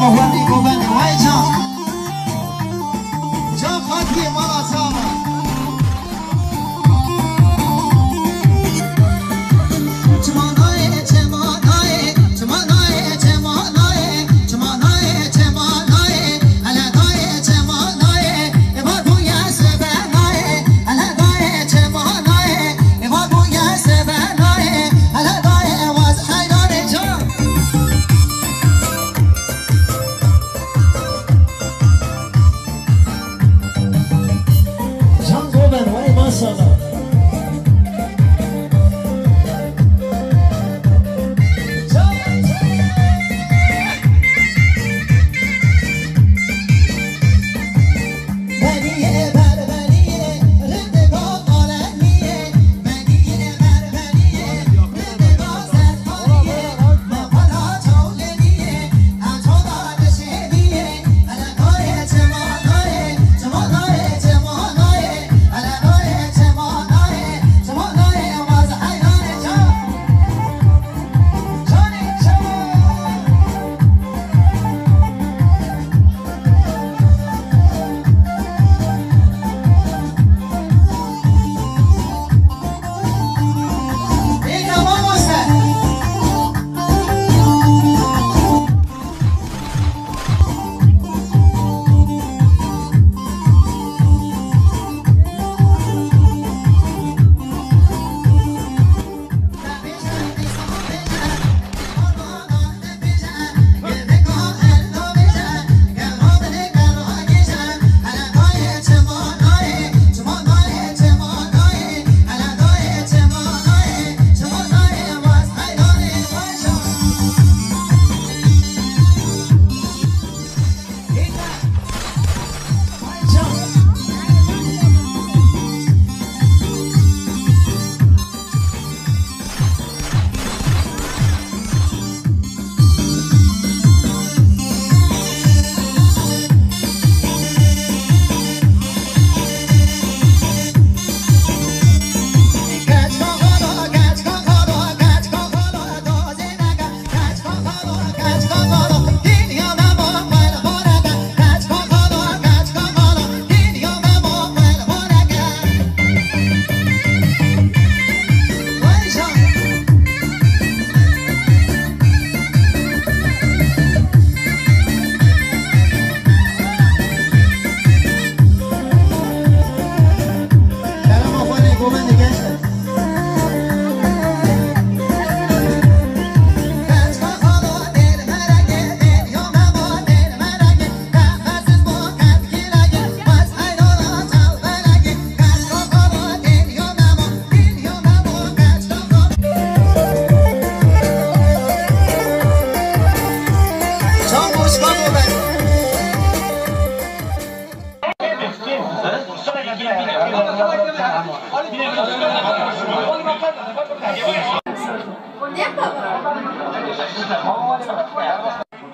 我换一个伴娘来唱，这话题嘛。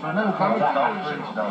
저는 강의를 하고 있습니다.